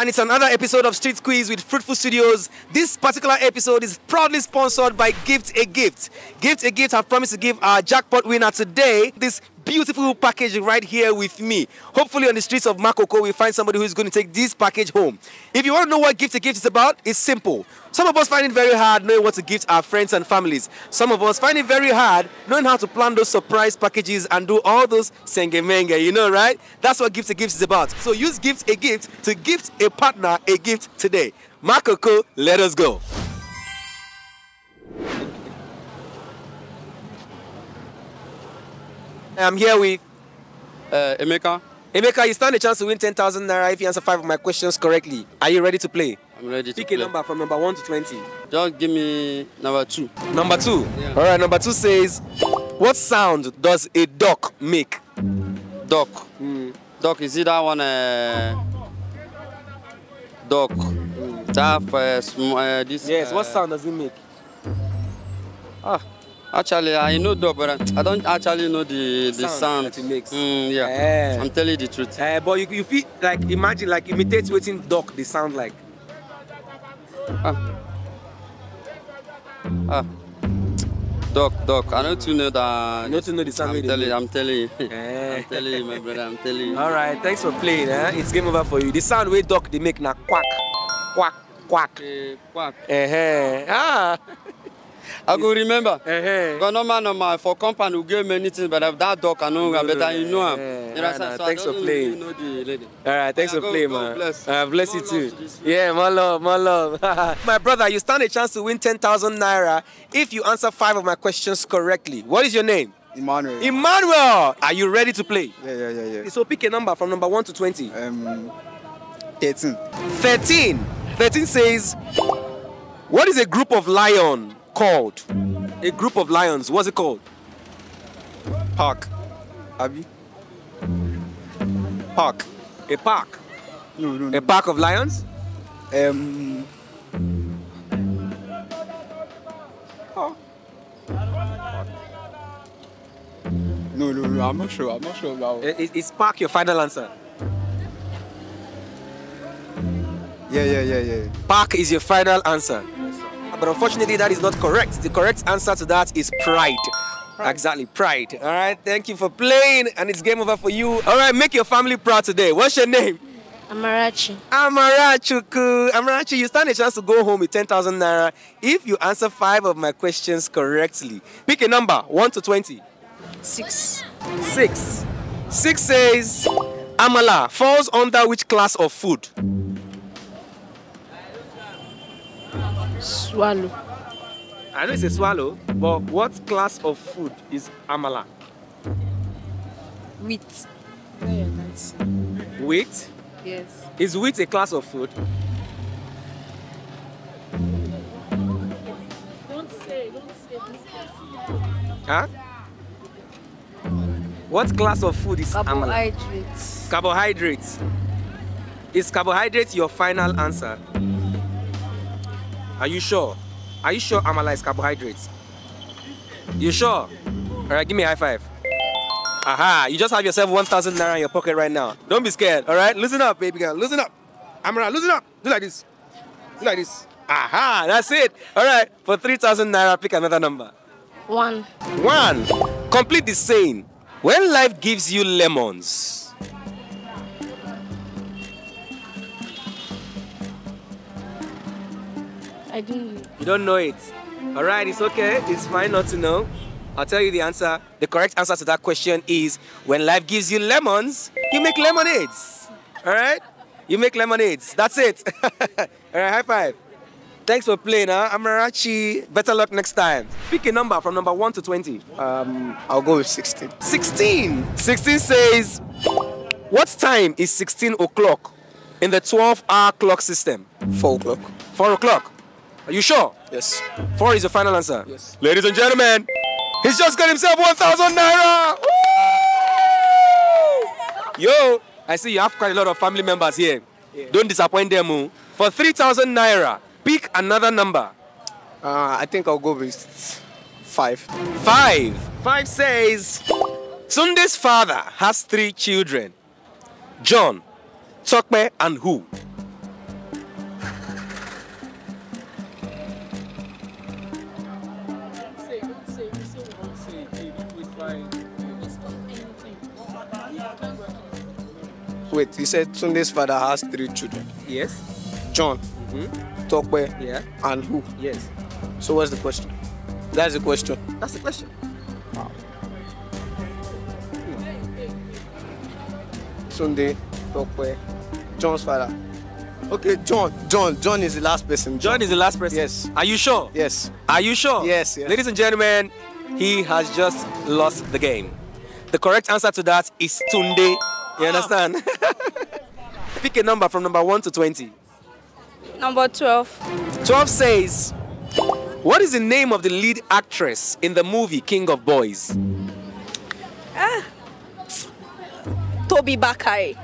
and it's another episode of Streetz Quiz with Fruitful Studios. This particular episode is proudly sponsored by Gift a Gift. Gift a Gift have promised to give our jackpot winner today this beautiful package right here with me. Hopefully, on the streets of Makoko, we find somebody who's going to take this package home. If you want to know what Gift a Gift is about, it's simple. Some of us find it very hard knowing what to gift our friends and families. Some of us find it very hard knowing how to plan those surprise packages and do all those sengemenge, you know, right? That's what Gift a Gift is about. So use Gift a Gift to gift a partner a gift today. Makoko, let us go. I'm here with Uh, Emeka, Emeka. You stand a chance to win 10,000 naira if you answer five of my questions correctly. Are you ready to play? I'm ready to play. Pick a number from number one to 20. Just give me number two. Number two. Yeah. All right, number two says, What sound does a duck make? Duck. Duck, is it that one? Uh, duck. That uh, uh, this. Yes, what uh, sound does it make? Ah, actually, I know duck, but I- don't actually know the the Sound sound. that it makes. Mm, yeah. Eh. I'm telling you the truth. Uh, but you, you feel like, imagine, like, imitate waiting duck they sound like. Ah. Ah. Duck, duck. I don't too know that. You don't too know the sound I'm telling, make. I'm telling you. Eh. I'm telling you, my brother. I'm telling you. All right, thanks for playing. Eh? It's game over for you. The sound way duck they make na quack, quack, quack. Eh, quack. Uh-huh. Ah. I go remember. Uh-huh. Because normal, normal, for company, we get many things, but if that dog, I know, No, better you know him. yeah. You know, so- so thanks for playing. really know the lady. All right, thanks for playing, man. bless. Uh, bless you too. Yeah, more love, more love. my brother, you stand a chance to win 10,000 naira if you answer five of my questions correctly. What is your name? Emmanuel. Emmanuel. Are you ready to play? yeah, yeah, yeah, yeah. So pick a number from number one to 20. Um, 13. 13. 13 says, What is a group of lion called? A group of lions. What's it called? Park. Abi? Park. A park. No, no, A park of lions? Um, no, no, no. I'm not sure. I'm not sure about. I- Is park your final answer? Yeah, yeah, yeah, yeah. Park is your final answer. But unfortunately, that is not correct. The correct answer to that is pride. Exactly, pride. All right, thank you for playing, and it's game over for you. All right, make your family proud today. What's your name? Amarachi. Amarachuku. Amarachi, you stand a chance to go home with 10,000 naira if you answer five of my questions correctly. Pick a number, 1 to 20. Six. 6. 6 says, Amala falls under which class of food? Swallow. I know it's a swallow, but what class of food is Amala? Wheat. Very nice. Wheat? Yes. Is wheat a class of food? Don't say, don't say. Huh? What class of food is Amala? Carbohydrates. Carbohydrates. Is carbohydrate your final answer? Are you sure? Are you sure Amala is carbohydrates? You sure? Alright, give me a high five. Aha, you just have yourself 1,000 naira in your pocket right now. Don't be scared, alright? Listen up, baby girl. Listen up. Amala, listen up. Do like this. Do like this. Aha, that's it. Alright, for 3,000 naira, pick another number. One. One, complete the saying. When life gives you lemons, I didn't. you don't know it. All right, it's okay. It's fine not to know. I'll tell you the answer. The correct answer to that question is when life gives you lemons, you make lemonades. All right? You make lemonades. That's it. All right, high five. Thanks for playing, huh? Amarachi. Better luck next time. Pick a number from number 1 to 20. Um, I'll go with 16. 16. 16 says, What time is 16 o'clock in the 12 hour clock system? 4 o'clock. 4 o'clock. Are you sure? Yes. 4 is the final answer? Yes. Ladies and gentlemen, he's just got himself 1,000 naira. Woo! Yo, I see you have quite a lot of family members here. Don't disappoint them. oh. For 3,000 naira, pick another number. Uh, I think I'll go with 5. Five. Five says Tunde's father has three children John, Tokpe, and who? Wait, you said Tunde's father has three children. Yes. John, Mm-hmm. Tokwe, Yeah. and who? Yes. So what's the question? That's the question. That's the question. Wow. Tunde, Tokwe, John's father. Okay, John. John. John is the last person. John is the last person. Yes. Are you sure? Yes. Are you sure? Yes, yes. Ladies and gentlemen, he has just lost the game. The correct answer to that is Tunde. You understand? Pick a number from number 1 to 20. Number 12. 12 says, What is the name of the lead actress in the movie King of Boys? Ah. Toby Bakari.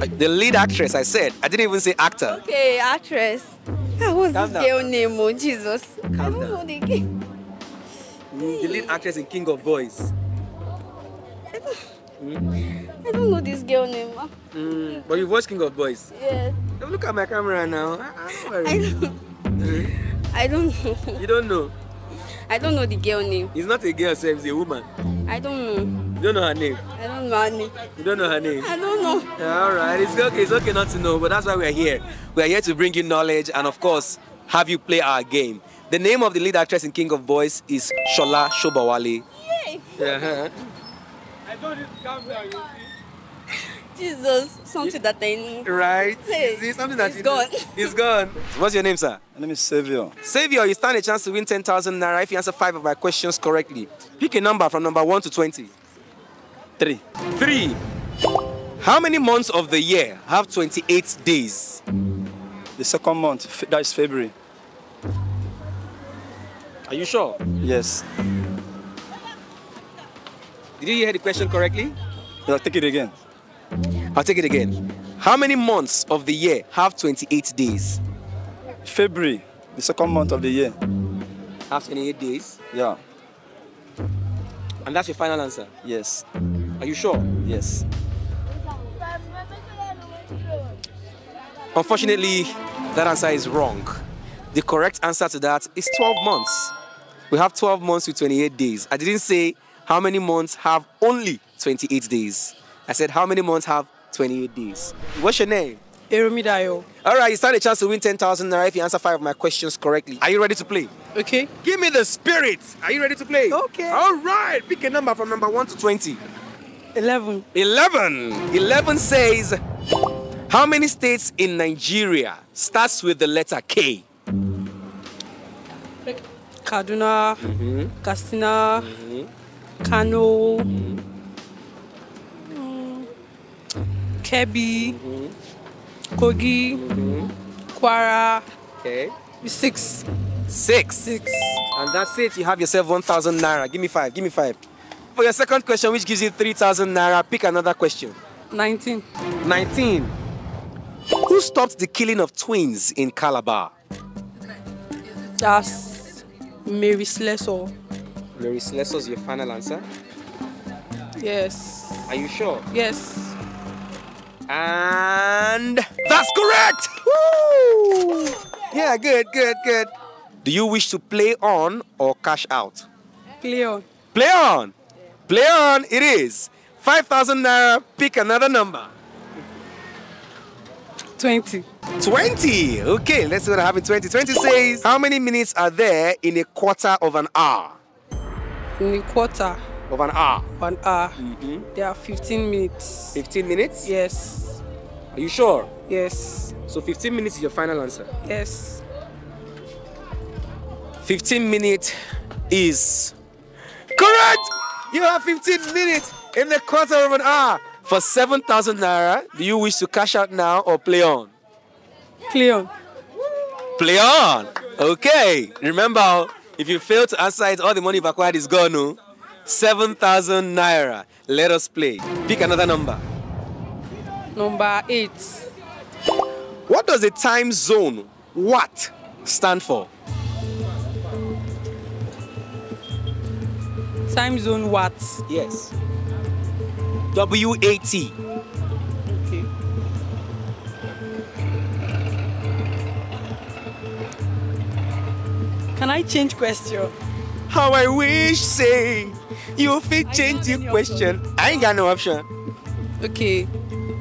Uh, The lead actress, I said. I didn't even say actor. Okay, actress. Ah, What's Calm this girl name? Oh, Jesus. I don't down. know the game. The lead actress in King of Boys. I don't know this girl name. ah. Mm, but you've watched King of Boys. Yeah. Look at my camera now. Ah, ah. I don't, I don't know. You don't know. I don't know the girl name. It's not a girl, sir, it's a woman. I don't know. You don't know her name. I don't know her name. You don't know her name. I don't know. All right, it's okay. It's okay not to know, but that's why we're here. We're here to bring you knowledge and, of course, have you play our game. The name of the lead actress in King of Boys is Sola Sobowale. Yay. Uh-huh. Jesus. Something that I know. Right? Hey, Is it something that it's you know? gone. It's gone. What's your name, sir? My name is Savior. Savior, you stand a chance to win 10,000 naira if you answer five of my questions correctly. Pick a number from number 1 to 20. Three. 3. How many months of the year have 28 days? The second month, that is February. Are you sure? Yes. Did you hear the question correctly? I'll take it again. I'll take it again. How many months of the year have 28 days? February, the second month of the year. Have 28 days. Yeah. And that's your final answer. Yes. Are you sure? Yes. Unfortunately, that answer is wrong. The correct answer to that is 12 months. We have 12 months with 28 days. I didn't say how many months have only 28 days. I said how many months have 28 days. What's your name? Eromidayo. All right, you stand a chance to win 10,000 naira if you answer five of my questions correctly. Are you ready to play? Okay. Give me the spirit. Are you ready to play? Okay. All right, pick a number from number 1 to 20. 11. 11. 11 says, How many states in Nigeria starts with the letter K? Kaduna. Mm-hmm. Katsina. Mm-hmm. Kano. mm, Kebbi. Kogi. Kwara. Okay. Six. Six. Six. And that's it. You have yourself 1,000 naira. Give me five. Give me five. For your second question, which gives you 3,000 naira, pick another question. 19. 19. Who stopped the killing of twins in Calabar? That's Mary Slessor. Mary Slessor's your final answer. Yes. Are you sure? Yes. And that's correct! Woo! Yeah, good, good, good. Do you wish to play on or cash out? Play on. Play on! Play on, it is. 5,000 naira, pick another number. 20. 20. Okay, let's see what I have in 20. 20 says, How many minutes are there in a quarter of an hour? In a quarter. Of an hour. One hour. Mm-hmm. There are 15 minutes. 15 minutes? Yes. Are you sure? Yes. So 15 minutes is your final answer. Yes. 15 minutes is correct. You have 15 minutes in the quarter of an hour. For 7,000 naira, do you wish to cash out now or play on? Play on. Play on. Okay. Remember, if you fail to answer it, all the money you've acquired is gone. No? 7,000 naira. Let us play. Pick another number. Number 8. What does the time zone what stand for? Time zone what? Yes. WAT. Can I change question? How I wish, say, you fit change the question. I ain't got no option. Okay.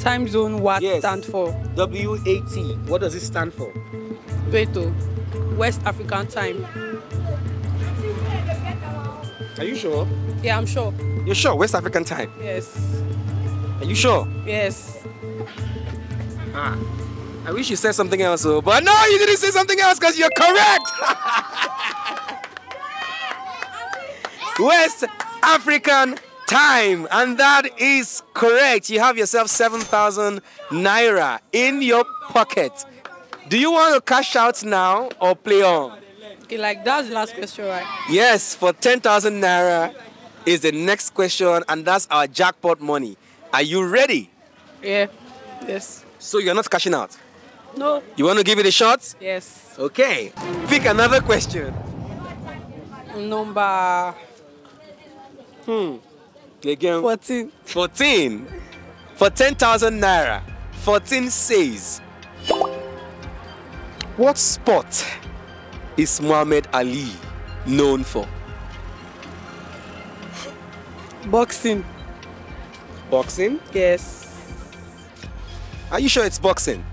Time zone what Yes. stand for? WAT. What does it stand for? Wait oh. West African time. Are you sure? Yeah, I'm sure. You're sure? West African time. Yes. Are you sure? Yes. Ah. I wish you said something else, oh, but no, you didn't say something else because you're correct. West African time, and that is correct. You have yourself 7,000 naira in your pocket. Do you want to cash out now or play on? Okay, like that's the last question, right? Yes, for 10,000 naira is the next question, and that's our jackpot money. Are you ready? Yeah. Yes. So you're not cashing out. No. You want to give it a shot? Yes. Okay. Pick another question. Number Hmm. Again. 14. 14. For 10,000 naira. 14 says, What sport is Muhammad Ali known for? Boxing. Boxing? Yes. Are you sure it's boxing?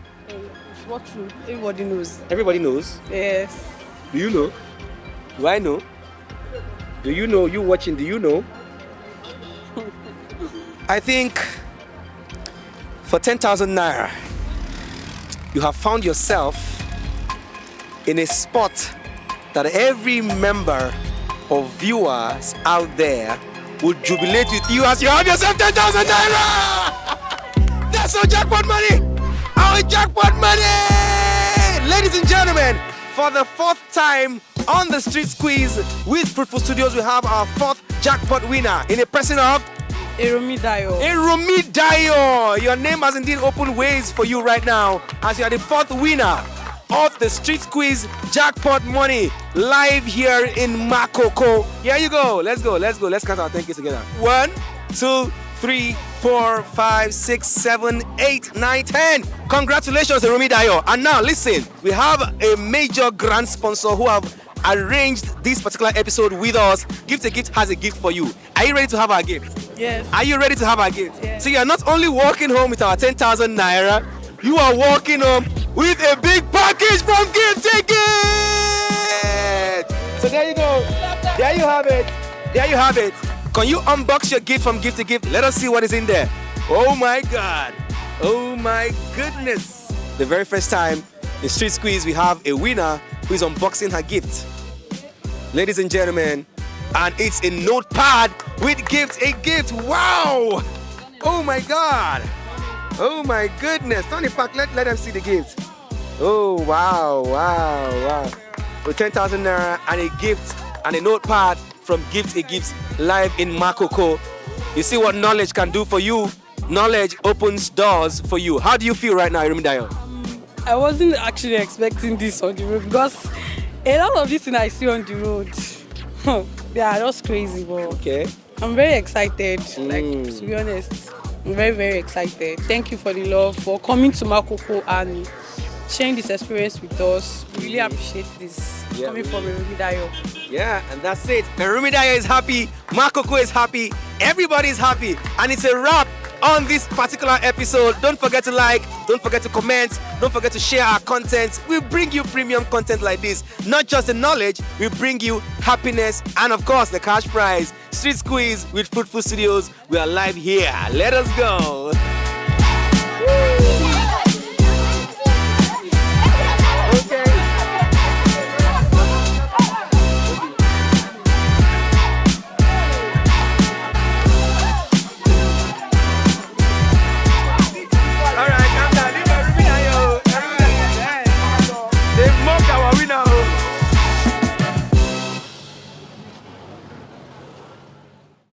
It's boxing. Everybody knows. Everybody knows. Yes. Do you know? Do I know? Do you know? You watching, do you know? I think for 10,000 naira, you have found yourself in a spot that every member of viewers out there would jubilate with you as you have yourself 10,000 naira! That's our jackpot money! Our jackpot money! Ladies and gentlemen, for the fourth time on the Streetz Quiz with Fruitful Studios, we have our fourth jackpot winner in a person of Eromi Dayo. Erumi Dayo. Your name has indeed opened ways for you right now as you are the fourth winner of the Streetz Quiz jackpot money live here in Makoko. Here you go. Let's go. Let's go. Let's count our thank yous together. One, two, three, four, five, six, seven, eight, nine, ten. Congratulations, Erumi Dayo. And now listen, we have a major grand sponsor who have arranged this particular episode with us. Gift a Gift has a gift for you. Are you ready to have our gift? Yes. Are you ready to have our gift? Yes. So you are not only walking home with our 10,000 naira, you are walking home with a big package from Gift a Gift. So there you go. There you have it. There you have it. Can you unbox your gift from Gift a Gift? Let us see what is in there. Oh my God. Oh my goodness. The very first time in Streetz Quiz, we have a winner who is unboxing her gift ladies and gentlemen. And it's a notepad with gift, a gift. Wow! Oh my God! Oh my goodness! Tony Park, let, let them see the gift. Oh wow, wow, wow. With 10,000 naira and a gift and a notepad from Gift a Gift live in Makoko. You see what knowledge can do for you? Knowledge opens doors for you. How do you feel right now, Irimidayo? I wasn't actually expecting this on the road because a lot of this thing I see on the road, they are just crazy. But Okay. I'm very excited. Like Mm. to be honest, I'm very very excited. Thank you for the love for coming to Makoko and sharing this experience with us. We really appreciate this Yeah, coming from Erumidayo. Yeah, and that's it. Erumidaya is happy, Makoko is happy, everybody is happy, and it's a wrap on this particular episode. Don't forget to like, don't forget to comment, don't forget to share our content. We bring you premium content like this. Not just the knowledge, we bring you happiness and of course the cash prize. Streetz Quiz with Fruitful Studios. We are live here. Let us go.